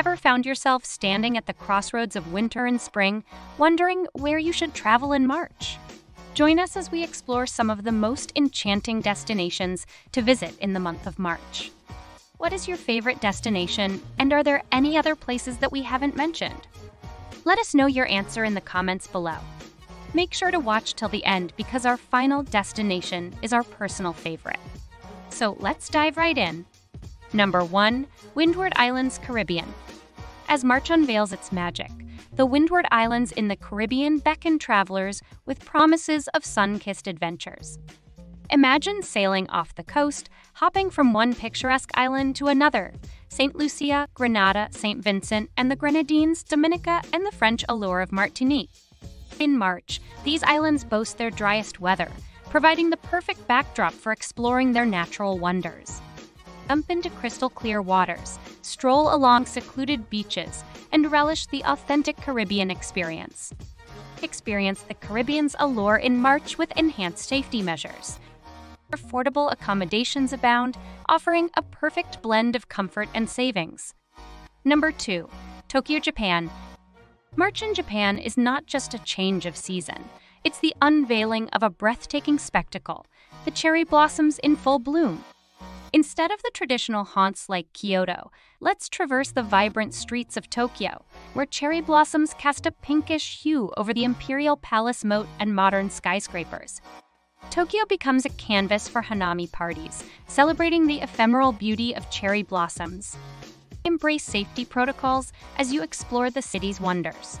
Ever found yourself standing at the crossroads of winter and spring, wondering where you should travel in March? Join us as we explore some of the most enchanting destinations to visit in the month of March. What is your favorite destination, and are there any other places that we haven't mentioned? Let us know your answer in the comments below. Make sure to watch till the end because our final destination is our personal favorite. So let's dive right in. Number 1 Windward Islands, Caribbean. As March unveils its magic, the Windward Islands in the Caribbean beckon travelers with promises of sun kissed adventures. Imagine sailing off the coast, hopping from one picturesque island to another St. Lucia, Grenada, St. Vincent, and the Grenadines, Dominica, and the French allure of Martinique. In March, these islands boast their driest weather, providing the perfect backdrop for exploring their natural wonders. Jump into crystal clear waters, stroll along secluded beaches, and relish the authentic Caribbean experience. Experience the Caribbean's allure in March with enhanced safety measures. Affordable accommodations abound, offering a perfect blend of comfort and savings. Number 2. Tokyo, Japan, March in Japan is not just a change of season, it's the unveiling of a breathtaking spectacle the cherry blossoms in full bloom. Instead of the traditional haunts like Kyoto, let's traverse the vibrant streets of Tokyo, where cherry blossoms cast a pinkish hue over the Imperial Palace moat and modern skyscrapers. Tokyo becomes a canvas for hanami parties, celebrating the ephemeral beauty of cherry blossoms. Embrace safety protocols as you explore the city's wonders.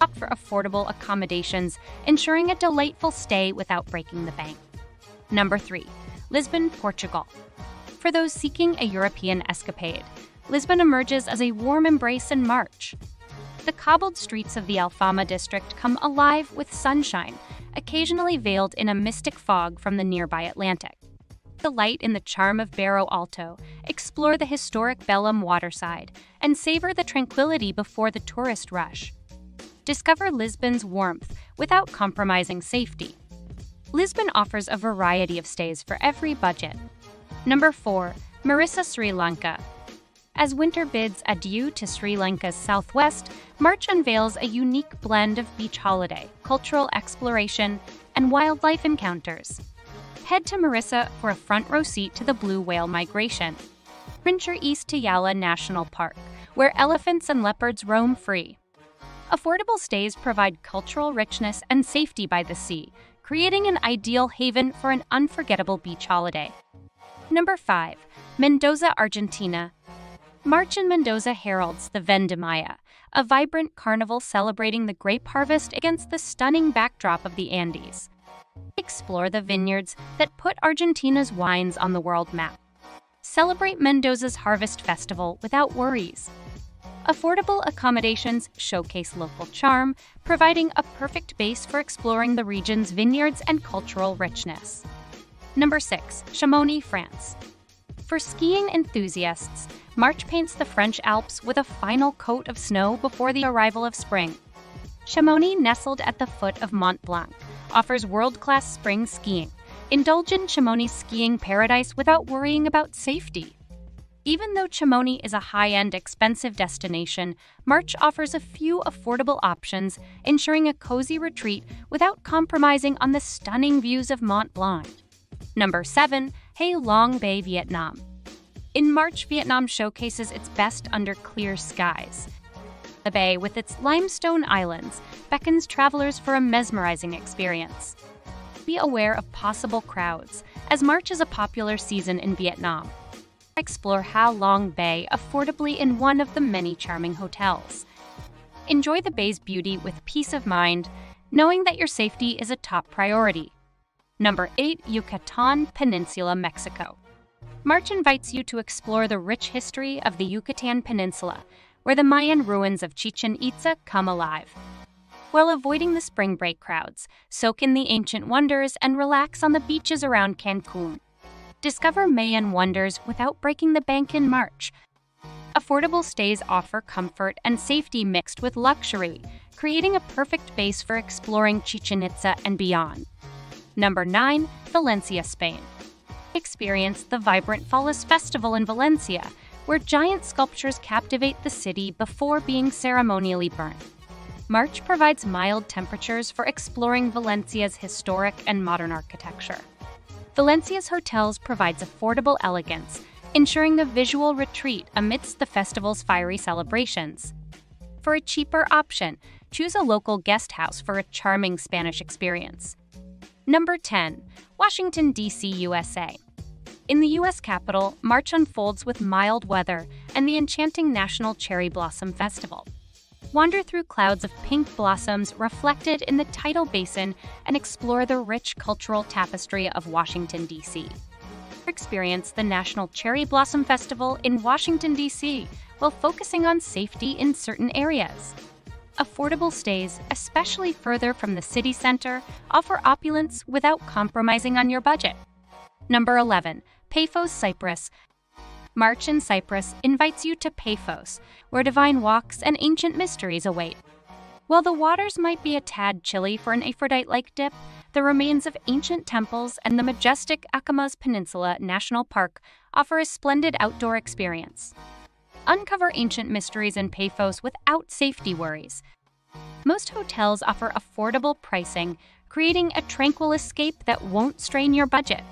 Opt for affordable accommodations, ensuring a delightful stay without breaking the bank. Number 3. Lisbon, Portugal. For those seeking a European escapade, Lisbon emerges as a warm embrace in March. The cobbled streets of the Alfama district come alive with sunshine, occasionally veiled in a mystic fog from the nearby Atlantic The light in the charm of Bairro Alto, explore the historic Belém waterside, and savor the tranquility before the tourist rush. Discover Lisbon's warmth without compromising safety. Lisbon offers a variety of stays for every budget. Number 4. Mirissa, Sri Lanka. As winter bids adieu to Sri Lanka's southwest, March unveils a unique blend of beach holiday, cultural exploration, and wildlife encounters head to Mirissa for a front row seat to the blue whale migration. Venture east to Yala National Park, where elephants and leopards roam free. Affordable stays provide cultural richness and safety by the sea, creating an ideal haven for an unforgettable beach holiday. Number 5. Mendoza, Argentina. March in Mendoza heralds the Vendimia, a vibrant carnival celebrating the grape harvest against the stunning backdrop of the Andes explore the vineyards that put Argentina's wines on the world map. Celebrate Mendoza's Harvest Festival without worries. Affordable accommodations showcase local charm, providing a perfect base for exploring the region's vineyards and cultural richness. Number 6. Chamonix, France. For skiing enthusiasts, March paints the French Alps with a final coat of snow before the arrival of spring. Chamonix, nestled at the foot of Mont Blanc, offers world class spring skiing. Indulge in Chamonix skiing paradise without worrying about safety. Even though Chamonix is a high end, expensive destination, March offers a few affordable options, ensuring a cozy retreat without compromising on the stunning views of Mont Blanc. Number 7. Ha Long Bay, Vietnam. In March, Vietnam showcases its best under clear skies. The bay, with its limestone islands, beckons travelers for a mesmerizing experience. Be aware of possible crowds, as March is a popular season in Vietnam. Explore Ha Long Bay affordably in one of the many charming hotels. Enjoy the bay's beauty with peace of mind, knowing that your safety is a top priority. Number 8 Yucatan Peninsula, Mexico. March invites you to explore the rich history of the Yucatan Peninsula where the Mayan ruins of Chichen Itza come alive. While avoiding the spring break crowds, soak in the ancient wonders and relax on the beaches around Cancun. Discover Mayan wonders without breaking the bank in March. Affordable stays offer comfort and safety mixed with luxury, creating a perfect base for exploring Chichen Itza and beyond. Number 9. Valencia, Spain. Experience the vibrant Fallas Festival in Valencia, where giant sculptures captivate the city before being ceremonially burned. March provides mild temperatures for exploring Valencia's historic and modern architecture. Valencia's hotels provides affordable elegance, ensuring the visual retreat amidst the festival's fiery celebrations. For a cheaper option, choose a local guest house for a charming Spanish experience. Number 10. Washington, D.C., USA. In the U.S. capital, March unfolds with mild weather and the enchanting National Cherry Blossom Festival. Wander through clouds of pink blossoms reflected in the tidal basin and explore the rich cultural tapestry of Washington, D.C. Experience the National Cherry Blossom Festival in Washington, D.C., while focusing on safety in certain areas. Affordable stays, especially further from the city center, offer opulence without compromising on your budget. Number 11. Paphos Cyprus. March in Cyprus invites you to Paphos, where divine walks and ancient mysteries await. While the waters might be a tad chilly for an Aphrodite like dip, the remains of ancient temples and the majestic Akamas Peninsula National Park offer a splendid outdoor experience. Uncover ancient mysteries in Paphos without safety worries. Most hotels offer affordable pricing, creating a tranquil escape that won't strain your budget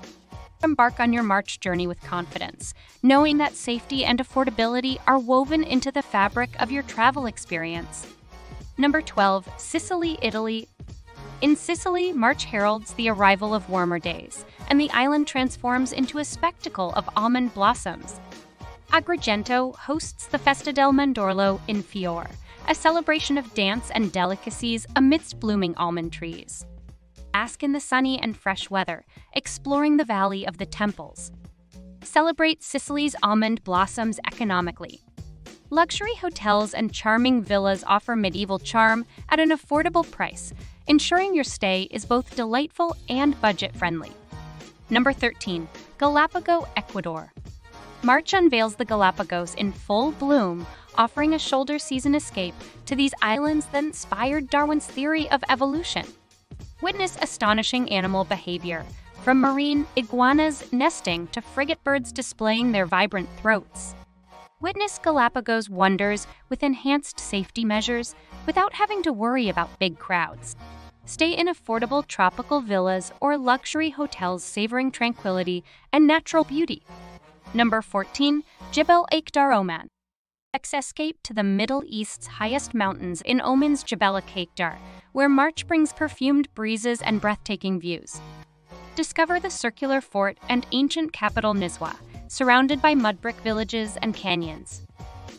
embark on your March journey with confidence, knowing that safety and affordability are woven into the fabric of your travel experience. Number 12, Sicily, Italy. In Sicily, March heralds the arrival of warmer days, and the island transforms into a spectacle of almond blossoms. Agrigento hosts the Festa del Mandorlo in Fior, a celebration of dance and delicacies amidst blooming almond trees bask in the sunny and fresh weather, exploring the Valley of the Temples. Celebrate Sicily's almond blossoms economically. Luxury hotels and charming villas offer medieval charm at an affordable price, ensuring your stay is both delightful and budget friendly. Number 13. Galapagos, Ecuador. March unveils the Galapagos in full bloom, offering a shoulder season escape to these islands that inspired Darwin's theory of evolution. Witness astonishing animal behavior, from marine iguanas nesting to frigate birds displaying their vibrant throats. Witness Galapagos wonders with enhanced safety measures without having to worry about big crowds. Stay in affordable tropical villas or luxury hotels savoring tranquility and natural beauty. Number 14, Jebel Akhdar Oman. Escape to the Middle East's highest mountains in Oman's Jebel Akhdar where March brings perfumed breezes and breathtaking views. Discover the circular fort and ancient capital Nizwa, surrounded by mudbrick villages and canyons.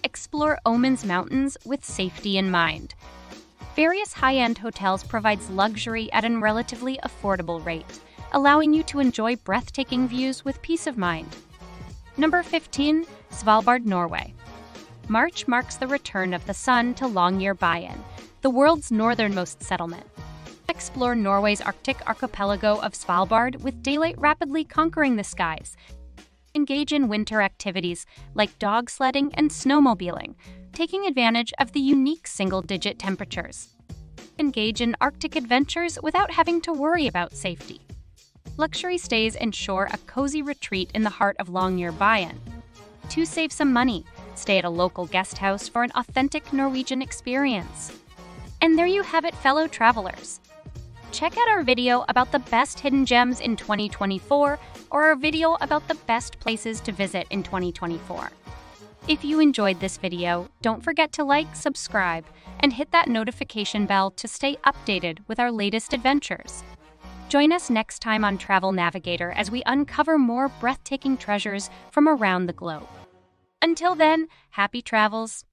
Explore Oman's mountains with safety in mind. Various high-end hotels provides luxury at a relatively affordable rate, allowing you to enjoy breathtaking views with peace of mind. Number 15, Svalbard, Norway. March marks the return of the sun to Longyearbyen, the world's northernmost settlement. Explore Norway's Arctic archipelago of Svalbard with daylight rapidly conquering the skies. Engage in winter activities like dog sledding and snowmobiling, taking advantage of the unique single digit temperatures. Engage in Arctic adventures without having to worry about safety. Luxury stays ensure a cozy retreat in the heart of Longyearbyen. To save some money, stay at a local guest house for an authentic Norwegian experience. And there you have it, fellow travelers. Check out our video about the best hidden gems in 2024 or our video about the best places to visit in 2024. If you enjoyed this video, don't forget to like, subscribe, and hit that notification bell to stay updated with our latest adventures. Join us next time on Travel Navigator as we uncover more breathtaking treasures from around the globe. Until then, happy travels